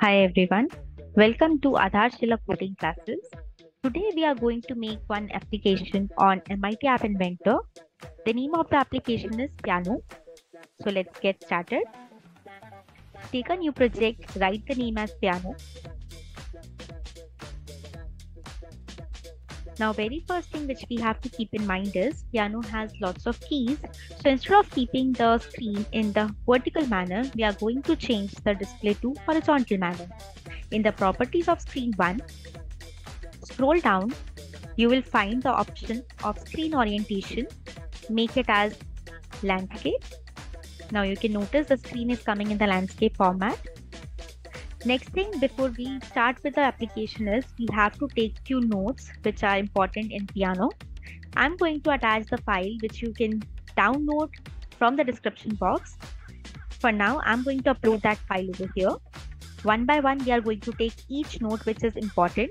Hi everyone, welcome to Aadharshila coding classes. Today we are going to make one application on MIT App Inventor. The name of the application is Piano. So let's get started. Take a new project, write the name as Piano. Now very first thing which we have to keep in mind is piano has lots of keys. So instead of keeping the screen in the vertical manner, we are going to change the display to horizontal manner. In the properties of screen 1, scroll down, you will find the option of screen orientation. Make it as landscape. Now you can notice the screen is coming in the landscape format. Next thing before we start with the application is we have to take few notes which are important in piano. I'm going to attach the file which you can download from the description box. For now, I'm going to upload that file over here. One by one, we are going to take each note which is important.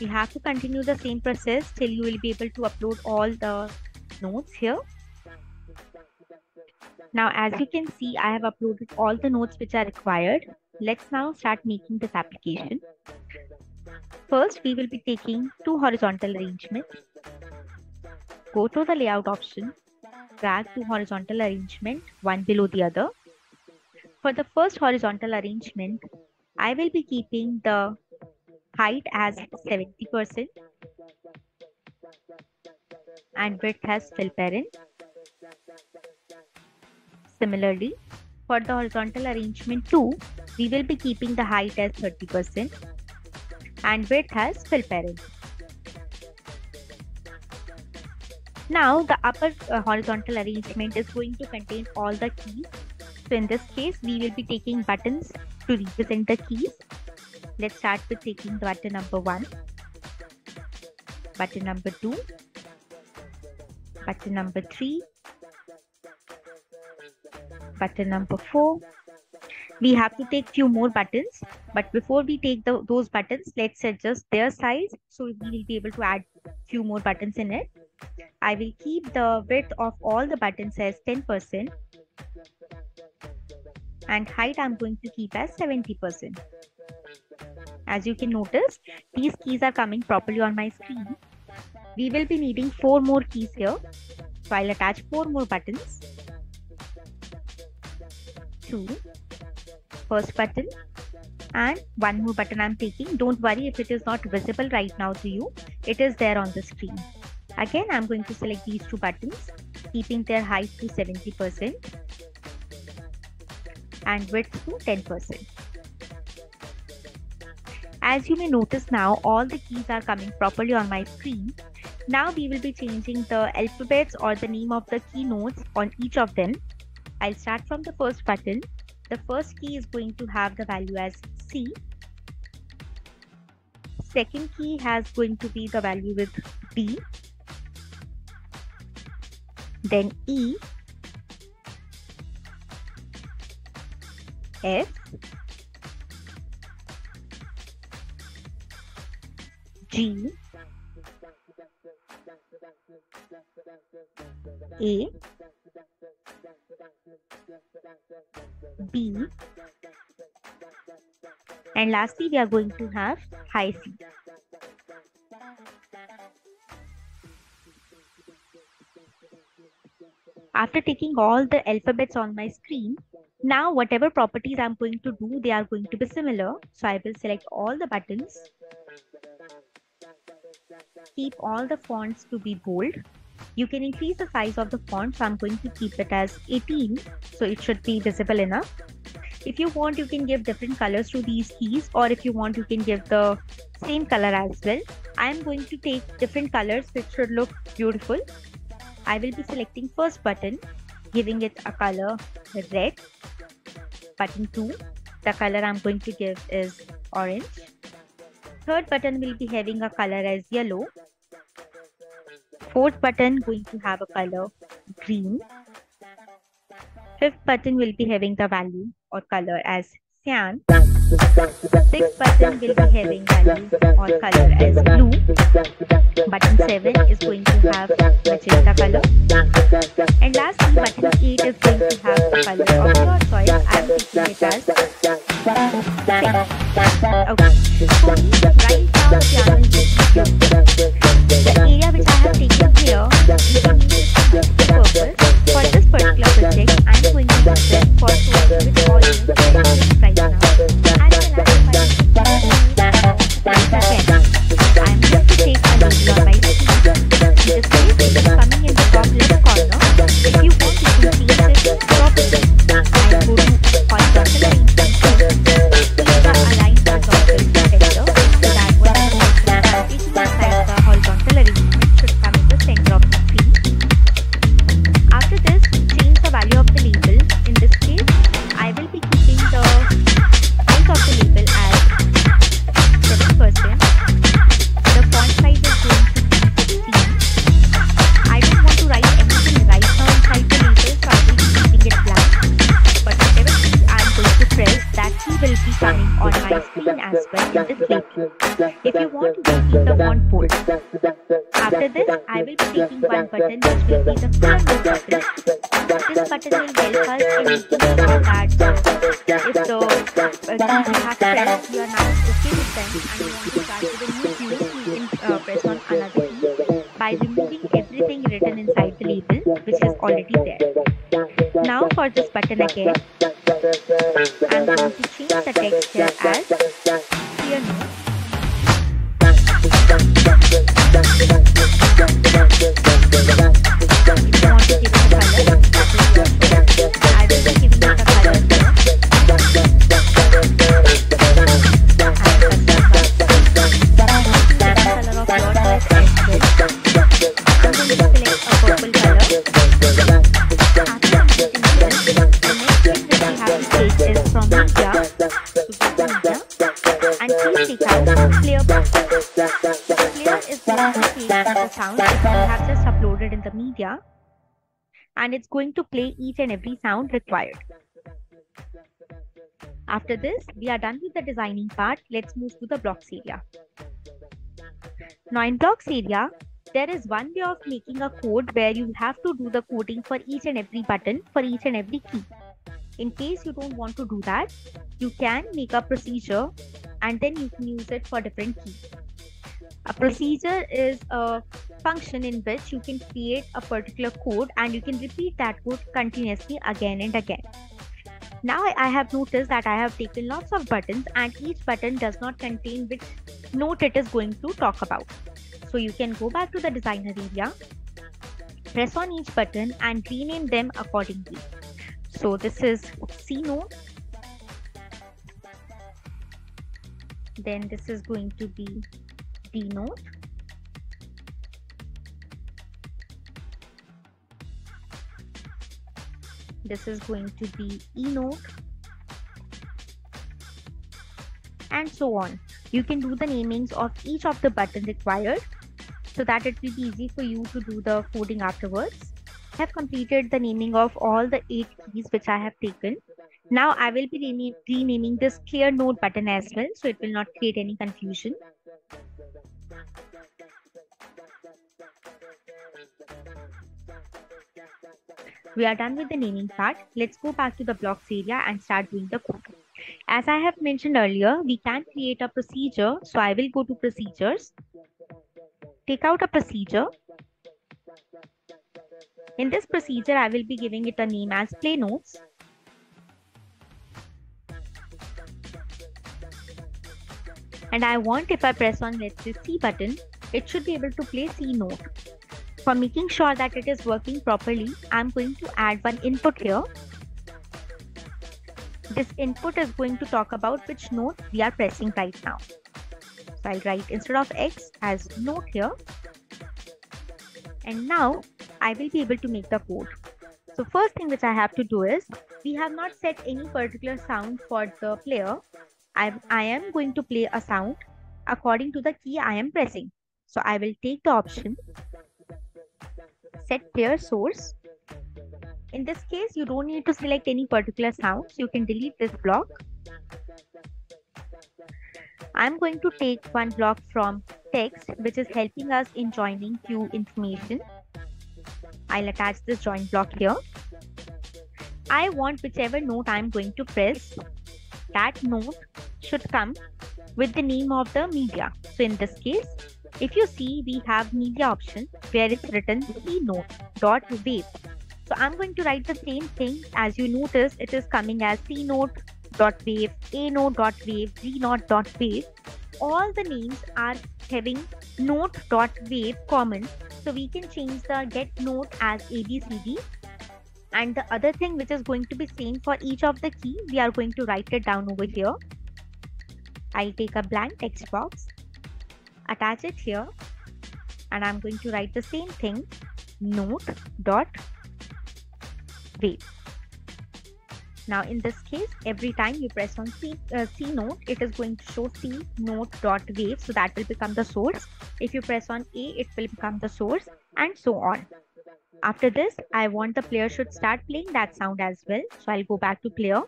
We have to continue the same process till you will be able to upload all the notes here. Now, as you can see, I have uploaded all the notes which are required. Let's now start making this application. First, we will be taking two horizontal arrangements. Go to the layout option, drag two horizontal arrangement, one below the other. For the first horizontal arrangement, I will be keeping the height as 70% and width as fill parent. Similarly, for the horizontal arrangement 2, we will be keeping the height as 30% and width as fill parent. Now the upper uh, horizontal arrangement is going to contain all the keys. So in this case, we will be taking buttons to represent the keys. Let's start with taking button number 1, button number 2, button number 3, button number 4. We have to take few more buttons, but before we take the, those buttons, let's adjust their size so we will be able to add few more buttons in it. I will keep the width of all the buttons as 10% and height I'm going to keep as 70%. As you can notice, these keys are coming properly on my screen. We will be needing four more keys here. So I'll attach four more buttons two first button and one more button I'm taking. Don't worry if it is not visible right now to you. It is there on the screen. Again, I'm going to select these two buttons, keeping their height to 70% and width to 10%. As you may notice now, all the keys are coming properly on my screen. Now we will be changing the alphabets or the name of the keynotes on each of them I'll start from the first button. The first key is going to have the value as C. Second key has going to be the value with B. Then E. F. G. A. B and lastly we are going to have high C. After taking all the alphabets on my screen, now whatever properties I'm going to do, they are going to be similar. So I will select all the buttons, keep all the fonts to be bold you can increase the size of the font. So I'm going to keep it as 18. So it should be visible enough. If you want, you can give different colors to these keys or if you want, you can give the same color as well. I'm going to take different colors which should look beautiful. I will be selecting first button, giving it a color red. Button 2, the color I'm going to give is orange. Third button will be having a color as yellow fourth button going to have a color green. Fifth button will be having the value or color as cyan. Sixth button will be having value or color as blue. Button 7 is going to have magenta color. And lastly, button 8 is going to have the color of your choice. I am it as pink. Okay, so right now the coming on my screen as well in this label. If you want, can keep the font bold. After this, I will be taking one button which will be the clear button. This button will help us in making sure that if the uh, key you have pressed, you are now okay with them and you want to start with a new key, you can uh, press on another key by removing everything written inside which is already there. Now for this button again, I'm going to change the text here as clear. If you media and it's going to play each and every sound required. After this, we are done with the designing part. Let's move to the blocks area. Now in blocks area, there is one way of making a code where you have to do the coding for each and every button for each and every key. In case you don't want to do that, you can make a procedure and then you can use it for different keys. A procedure is a function in which you can create a particular code and you can repeat that code continuously again and again. Now I have noticed that I have taken lots of buttons and each button does not contain which note it is going to talk about. So you can go back to the designer area, press on each button and rename them accordingly. So this is C note. Then this is going to be D note. This is going to be E note. And so on. You can do the namings of each of the buttons required so that it will be easy for you to do the coding afterwards. I have completed the naming of all the eight keys which I have taken. Now I will be renaming this clear note button as well so it will not create any confusion. We are done with the naming part. Let's go back to the blocks area and start doing the code. As I have mentioned earlier, we can create a procedure. So I will go to procedures, take out a procedure. In this procedure, I will be giving it a name as play notes. And I want if I press on let's say C button, it should be able to play C note. For making sure that it is working properly, I'm going to add one input here. This input is going to talk about which note we are pressing right now. So I'll write instead of X as note here. And now I will be able to make the code. So first thing which I have to do is, we have not set any particular sound for the player. I, I am going to play a sound according to the key I am pressing. So I will take the option set player source. In this case, you don't need to select any particular sounds. You can delete this block. I'm going to take one block from text, which is helping us in joining few information. I'll attach this join block here. I want whichever note I'm going to press, that note should come with the name of the media. So in this case, if you see, we have media option where it's written C note dot wave. So I'm going to write the same thing. As you notice, it is coming as C note dot wave, A note dot wave, Z note dot wave. All the names are having note dot wave common. So we can change the get note as ABCD. And the other thing which is going to be same for each of the key, we are going to write it down over here. I'll take a blank text box, attach it here, and I'm going to write the same thing note dot wave. Now in this case, every time you press on C, uh, C note, it is going to show C note dot wave. So that will become the source. If you press on A, it will become the source and so on. After this, I want the player should start playing that sound as well. So I'll go back to player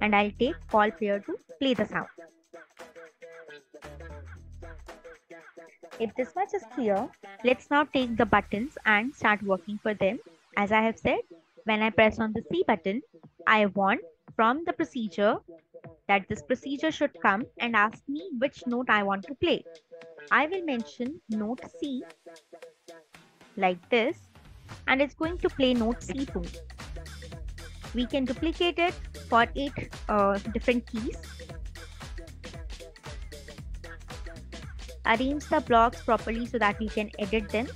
and I'll take call player to play the sound. If this much is clear, let's now take the buttons and start working for them. As I have said, when I press on the C button, I want from the procedure that this procedure should come and ask me which note I want to play. I will mention note C like this and it's going to play note C2. We can duplicate it for eight uh, different keys. Arrange the blocks properly so that we can edit them.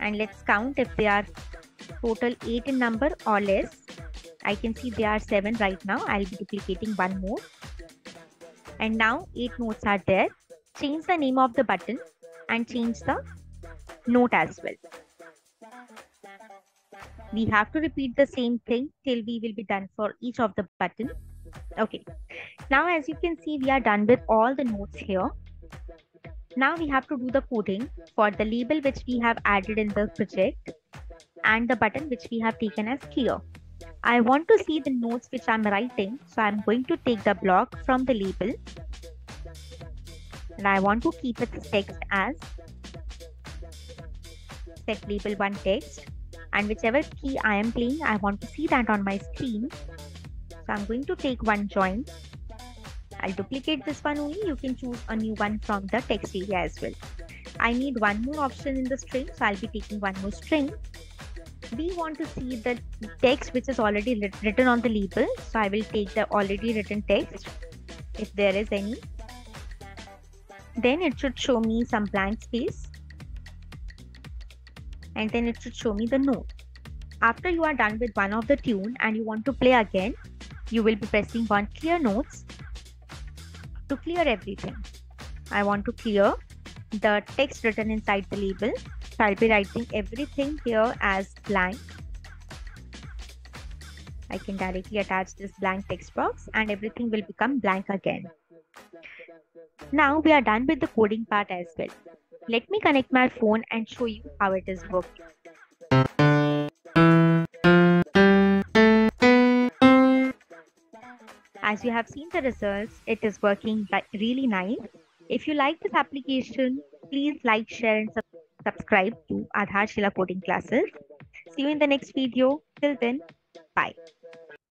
And let's count if they are total 8 in number or less. I can see they are 7 right now. I'll be duplicating one more. And now 8 notes are there. Change the name of the button and change the note as well. We have to repeat the same thing till we will be done for each of the button. Okay. Now, as you can see, we are done with all the notes here. Now we have to do the coding for the label which we have added in the project and the button which we have taken as clear. I want to see the notes which I'm writing. So I'm going to take the block from the label and I want to keep its text as set label one text and whichever key I am playing, I want to see that on my screen. So I'm going to take one join. I'll duplicate this one only. You can choose a new one from the text area as well. I need one more option in the string. So I'll be taking one more string we want to see the text which is already written on the label. So I will take the already written text if there is any. Then it should show me some blank space. And then it should show me the note. After you are done with one of the tune and you want to play again, you will be pressing one clear notes to clear everything. I want to clear the text written inside the label so I'll be writing everything here as blank. I can directly attach this blank text box and everything will become blank again. Now we are done with the coding part as well. Let me connect my phone and show you how it is working. As you have seen the results, it is working really nice. If you like this application, please like, share and subscribe to Aadharshila coding classes. See you in the next video. Till then, bye.